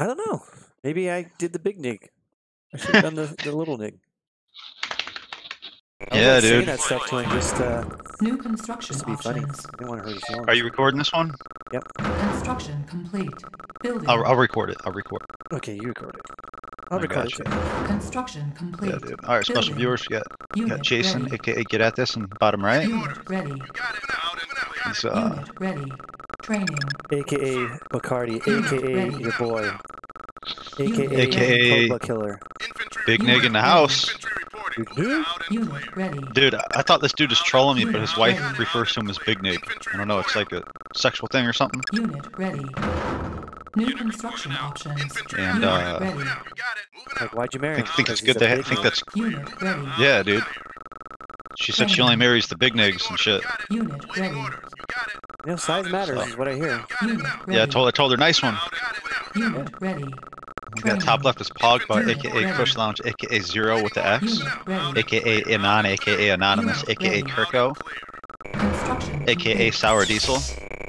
I don't know. Maybe I did the big nig. I should have done the, the little nig. I was Yeah, like saying dude. that stuff to him just, uh, New construction just to be funny. options. I didn't want to hurt his feelings. Are you recording this one? Yep. Construction complete. Building. I'll, I'll record it. I'll record. Okay, you record it. I'll I record it too. Construction complete. Yeah, dude. All right, special Building. viewers. We got, we got Jason, ready. aka Get At This, in bottom right. Unit ready. He's, uh, ready. Training. AKA Bacardi, Unit AKA ready. your boy, AKA, AKA Cobra Killer. Big Nig in the house. Unit ready. Dude, I thought this dude was trolling me, but his wife refers to him as Big Nig. I don't know, it's like a sexual thing or something. Unit ready. New construction options. And, Unit uh, ready. Like, why'd you marry I think, think it's good he's to a ha- think that's, Unit ready. yeah, dude. She said she only marries the big nigs and shit. Unit ready. You know, size matters is what I hear. Yeah, I told, I told her nice one. Unit ready. We got top left is Pogba, aka ready. Kush Lounge, aka Zero with the X, aka Anon, aka Anonymous, aka. Kirko, aka. Sour Diesel.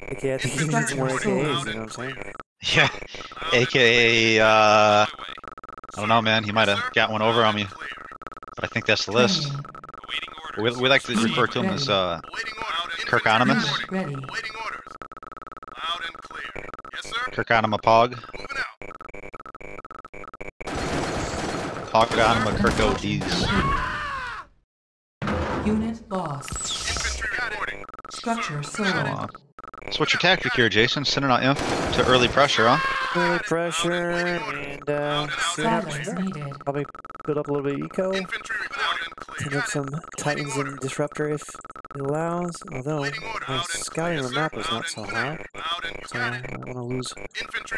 AKA, I think he needs more AKAs, you know what I'm saying? Yeah, aka, uh, I don't know, man. He might have got one over on me, but I think that's the list. Training. We, we like to refer to him as uh, Kirkonymous, Unit ready. Kirkonima Pog, Pogonima Kirko D's. Unit lost. Structure So, sold. uh, so what's your tactic here, Jason? Sending out imp to early pressure, huh? Early pressure and uh, see what happens Silence there. needed. Probably build up a little bit of eco, send up some titans and disruptor if it allows. Although my scouting on the map is not so hot, so I don't want to lose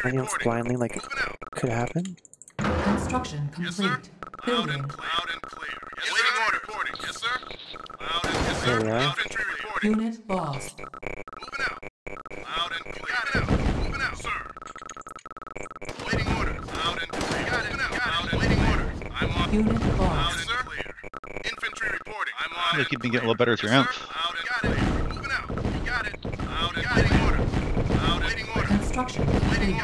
any else blindly like it could happen. Construction complete. Building. There we are. Unit lost. Unit lost. I think you've getting a little better with your imp. Construction complete.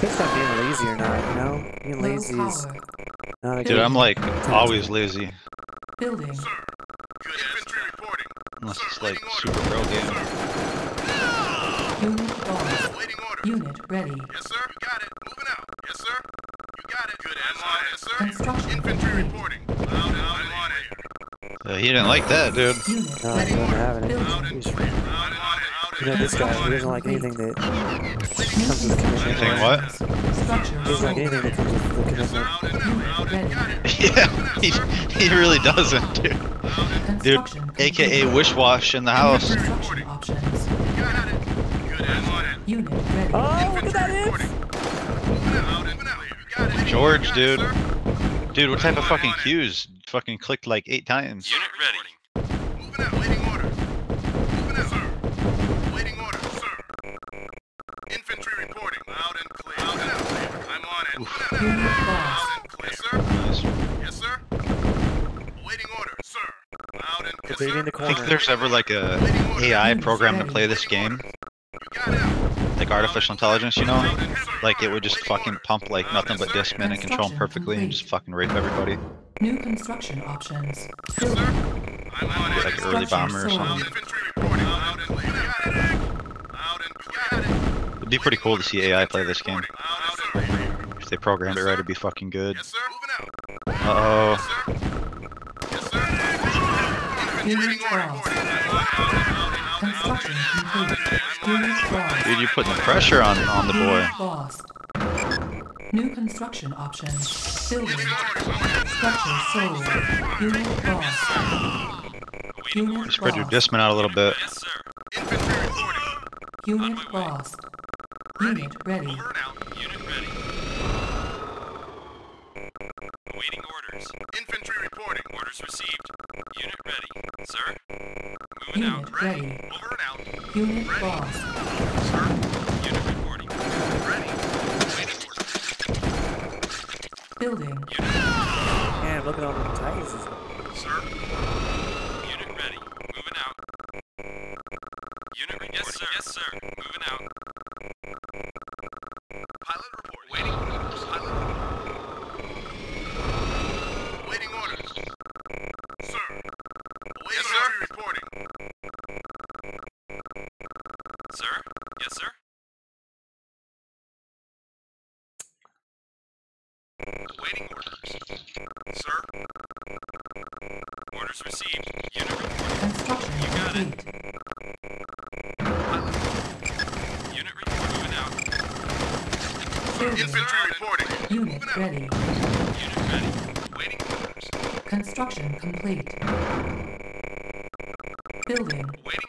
Depends on being lazy or not, you know? Being lazy is not a Dude, I'm like always lazy. Building. Unless it's like super pro game. Unit lost. Unit ready. Yes, sir. You got it. Moving out. Yes, sir. You got it. Good as on sir. Infantry reporting. Loud and I'm on it. Uh, he didn't like that, dude. No, he doesn't have it. Building. He's, Loud and on it. you know, this guy, he doesn't like anything that comes with commitment. Anything what? He doesn't like anything that comes with commitment. Yeah, he, he really doesn't, dude. Dude, AKA Wish Wash in the house. Construction options. Got it. Good as on it. Unit ready. Oh, look at that imp! Moving out and out. You got it. George, dude. Dude, what type of fucking cues? Fucking clicked like eight times. Unit ready. Moving out. Waiting orders. Moving out, sir. Waiting orders, sir. Infantry reporting. Loud and clear. Loud and clear. I'm on it. Moving Unit out. lost. Loud and clear. Yes, sir. Nice. Yes, sir. Waiting orders, sir. Loud and The clear. big in the I think corner. there's ever like a AI program to play this game, You got it. Like artificial intelligence, you know? Like it would just fucking pump like nothing but Discman and control them perfectly and just fucking rape everybody. New construction options. Yes, Building. sir. I'm on it. Like early bomber or something. Infantry reporting. Loud and clear. Got it. Loud and clear. It'd be pretty cool to see AI play this game. Loud and clear. If they programmed it right, it'd be fucking good. Yes, sir. Moving out. Uh Yes, oh. Dude, you're putting the pressure on on the boy. Lost. New construction options. Building. Structure sold. Unit lost. Unit Spread your lost. Discman out a little bit. Yes, sir. Infantry reporting. Unit lost. Unit ready. Over and out. Unit ready. Awaiting orders. Infantry reporting. Orders received. Unit ready. Sir. Moving Unit out. ready. Over and out. Unit lost. Sir. Unit reporting. Ready. Awaiting orders. Building. Man, look at all the titans. Sir. sir. Yes, sir. Awaiting orders. Sir? Orders received. Unit reporting. You got it. Unit reporting. Moving out. Service Infantry out. reporting. Unit Moving ready. Out. Unit ready. Waiting orders. Construction complete. Building. Waiting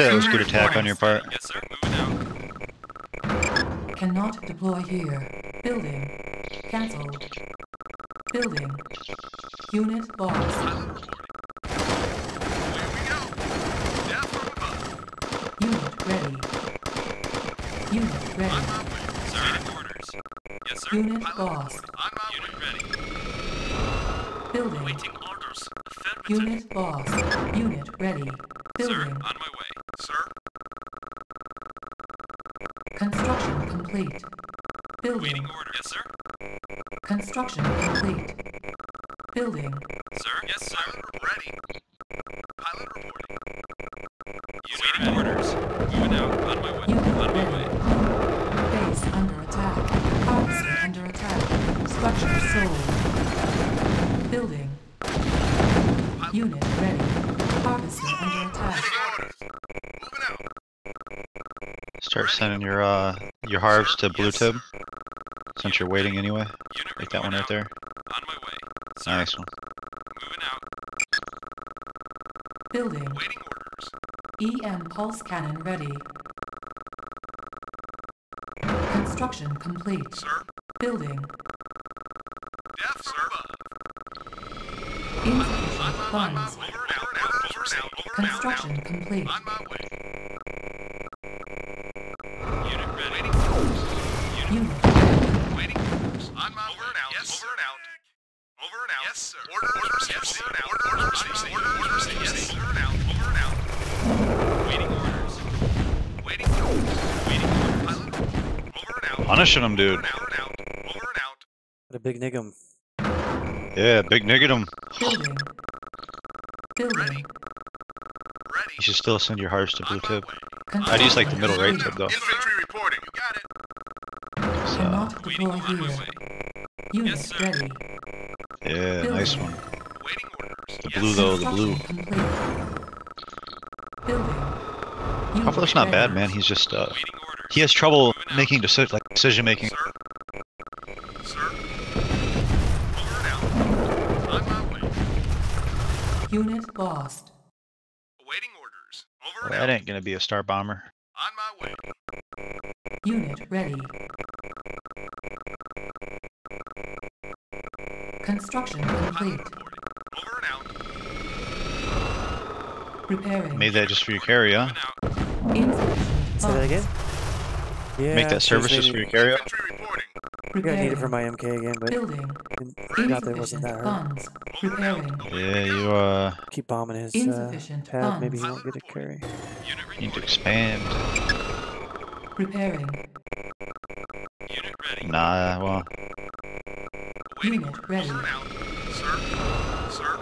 that was good attack on your part. Yes, sir. Moving out. Cannot deploy here. Building. Cancelled. Building. Unit lost. Here we go. Down from above. Unit ready. Unit ready. my way. Sir. Orders. Yes, sir. Unit Pilot lost. reporting. On my Unit way. ready. Building. Waiting orders. Affirmative. Unit lost. Unit ready. Sir, Building. on my way. Sir. Construction complete. Building. Waiting order. Yes, sir. Construction complete. Building. Sir. Yes, sir. Start sending your uh your harves to blue yes, tib since you're waiting anyway. Unit Like that one right out. there. On my way. Sir. Nice one. Moving out. Building. Waiting orders. EM pulse cannon ready. Construction complete. Sir. Building. Death, sir. Insufficient On my, on my, funds. Construction complete. On my way. Unit ready. Waiting orders. Unit Unit waiting orders. On my over and out. Yes, over and out. Over and out. Yes, sir. Orders. Orders. Yes, over and out. Orders. Orders. Orders. Yes, over and out. Over and out. Waiting orders. Waiting orders. Waiting orders. Pilot. Over and out. Punishing him, dude. What a big nigum. Yeah, big nigga him. building. Building. Ready. You should still send your harves to blue On my tib. way. I'd use like the middle right complete. tib though. Infantry reporting. You got it. So, Cannot Waiting deploy here. Unit Yes, sir. ready. yeah, nice one. Waiting orders. The Yes, blue sir. though, the blue. Construction complete. Building. Unit not bad, man. He's just uh he has trouble Moving out. Making deci- like decision making. Sir. Sir. Over and out. On my way. Unit lost. Awaiting orders. Over and That out. ain't gonna be a star bomber. On my way. Unit ready. Construction complete. reporting. Over and out. Repairing. Made that just for your carry, huh? Moving out. Insufficient Say that again? Funds. Yeah. Make that services service for your carry out. Infantry reporting. I think I need it for my MK again, but Building. I forgot that it wasn't that hard. funds. Repairing. Yeah, you uh Keep bombing his uh, Insufficient pad. Maybe he won't get a carry. Unit need to expand. Repairing. Unit ready. Nah, well, Waiting Unit ready. Over and out. Sir. Sir.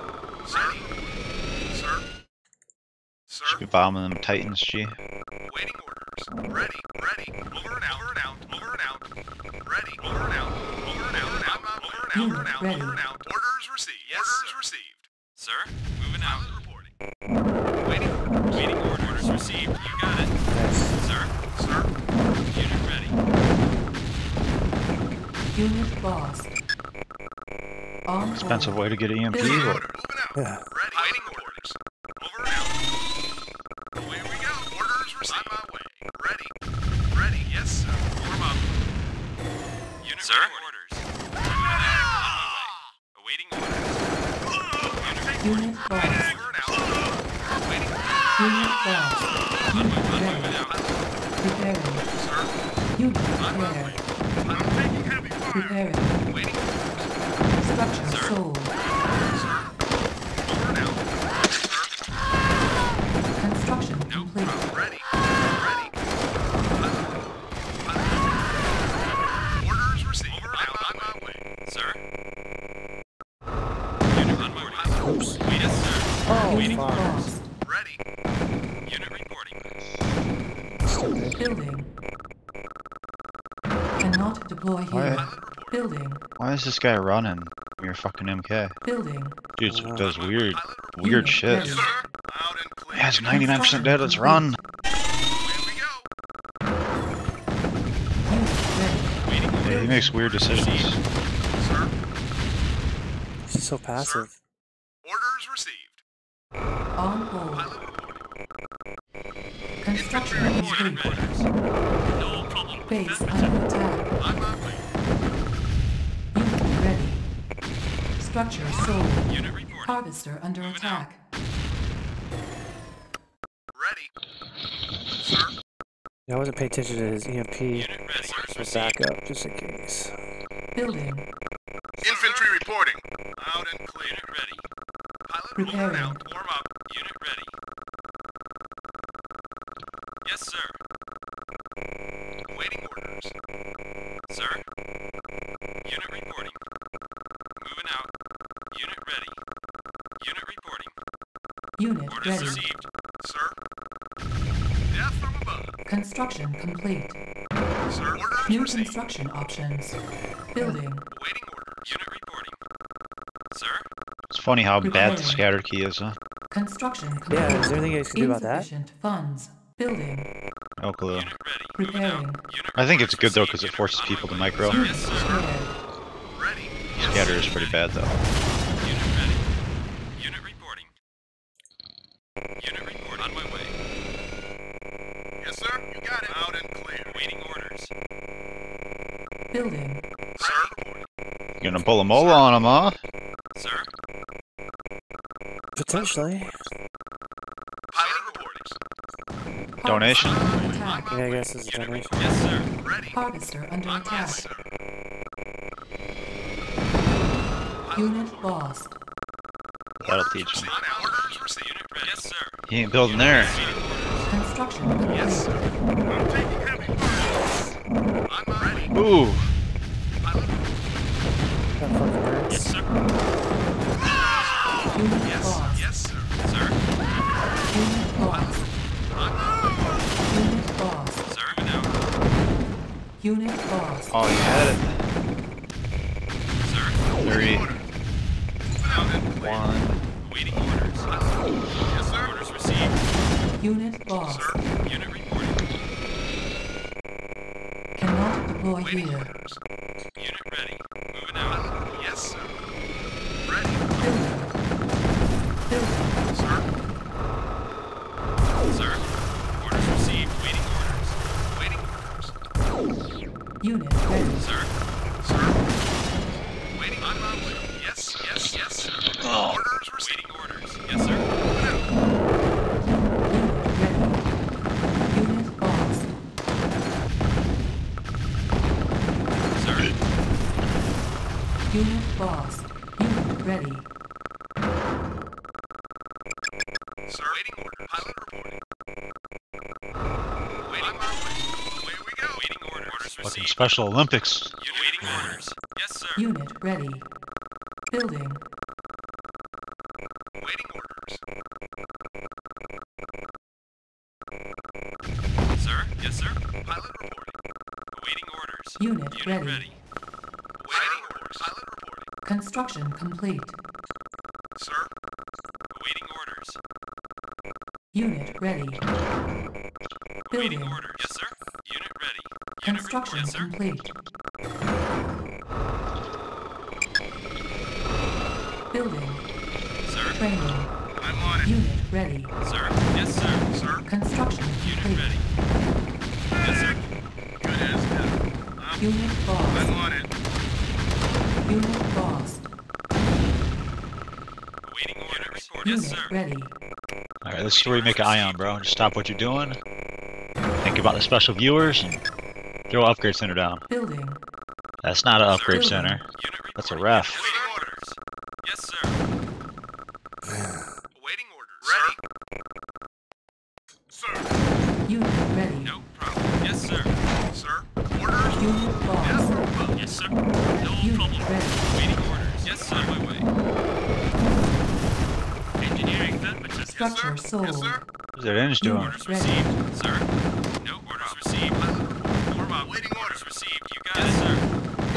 Sir. Sir. should be bombing them Titans, G. Waiting orders. Ready. Ready. Over and out. Over and out. Over and out. Ready. Over and out. Over and out. I'm out. Over and out. Over and out. Ready. Over and out. Orders received. Yes, Orders received. Sir. Moving out. reporting. Waiting. Waiting orders received. You got it. Nice. Sir. Sir. Unit ready. Unit lost. On Expensive way to get an EMP. Building. but Moving out. Yeah. Sir? Awaiting orders. Unit lost. Unit lost. Unit ready. Repairing. Sir. Unit repaired. I'm taking heavy fire. Repairing. Waiting. Structure sold. Building. Why is this guy running from your fucking MK? Building. Dude Uh, does weird, weird Unit shit. ready. Sir. Loud and clear. Yeah, it's 99% dead, let's run. Away we go. Unit ready. Waiting Yeah, he makes weird decisions. Sir. She's so passive. Orders received. On hold. Construction Infantry reporting. complete. No problem. Base under attack. Structure sold. Unit reporting. Harvester under Moving attack. Ready. Sir. I wasn't paying attention to his EMP Unit ready. for backup, just in case. Building. Infantry reporting. Out and clear. Unit ready. Pilot Repairing. out. Warm up. Unit ready. Unit Orders ready. received. Sir. Death from above. Construction complete. Sir. Orders New received. construction options. Building. Waiting orders. Unit reporting. Sir. It's funny how bad the scatter key is, huh? Construction complete. Yeah, is there anything you guys can do about that? Insufficient funds. Building. No clue. Unit ready. Moving. Repairing. I think it's good though because it forces people to micro. Yes, sir. Ready. Scatter is pretty bad though. Unit ready. Unit reporting. Unit reporting. On my way. Yes, sir. You got it. Loud and clear. Waiting orders. Building. Sir. Reporting. You gonna pull a mola on him, huh? Sir. Potentially. Pilot reporting. Donation? Harvester. Yeah, I guess it's a Unit donation. Yes, sir. Ready. Harvester under On my attack. sir. Unit lost. That'll Orders teach him. received. Orders received. Unit ready. Yes, sir. He ain't building there. Construction complete. Yes, sir. I'm taking heavy fire. I'm ready. Ooh! Yes, sir. Unit Yes, lost. yes, sir. Sir. Unit lost. I'm Unit lost. Sir. Moving. Unit lost. Oh, you had it. Sir. Three, one. Waiting orders. Yes, sir. Orders received. Unit lost. Sir. Unit reporting. Cannot deploy Waiting here. orders. Unit lost. Unit ready. Sir. Waiting order. Pilot reporting. Waiting on. Away we go. Waiting orders. Orders Fucking received. Special Olympics. Unit waiting orders. Yes, sir. Unit ready. Building. Waiting orders. Sir? Yes, sir. Pilot reporting. Awaiting orders. Unit Unit ready. ready. Awaiting orders. Pilot reporting. Construction complete. Sir? Awaiting orders. Unit ready. Awaiting orders. Yes, sir. Unit ready. Unit Construction report. Yes, sir. complete. Building. Sir? Training. I'm on it. Unit ready. Sir? Yes, sir. Sir? Construction Unit complete. ready. Yes, sir. Good as ever. I'm, I'm on it. Unit lost. Awaiting orders. Yes, Unit sir. ready. Alright, this is where you make an ion, bro. Just stop what you're doing. Think about the special viewers and throw an upgrade center down. Building. That's not an upgrade Building. center. That's a ref. Awaiting orders. Yes, sir. Awaiting orders. Ready. Sir. Unit ready. No problem. Yes, sir. Sir. Orders. Unit Yes, lost. sir. Yes, sir. No Unit problem. ready. Waiting orders. Yes, sir. On my way. Engineering Structure Yes, sold. sir. What's that Inge doing? Orders Ready. received, sir. No orders received. Warm up. Waiting orders received. You got it, sir.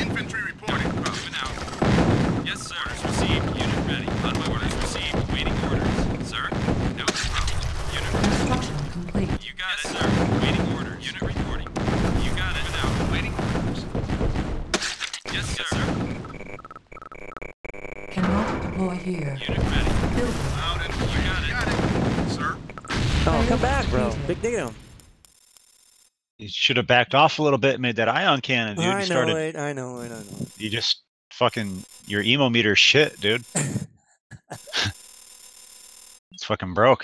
Infantry reporting. Moving out. Yes, sir. Orders received. Unit ready. On my orders received. Waiting orders. Sir. No problem. Unit ready. Construction complete. You got it, sir. Waiting orders. Unit reporting. You got it. Without waiting orders. Yes, sir. Cannot deploy here. Unit ready. Building. Out and you got it. Sir. Oh, come back, bro. Big deal. You should have backed off a little bit and made that ion cannon, dude. I you know started. it. I know it. I know. You just fucking your emo meter shit, dude. it's fucking broke.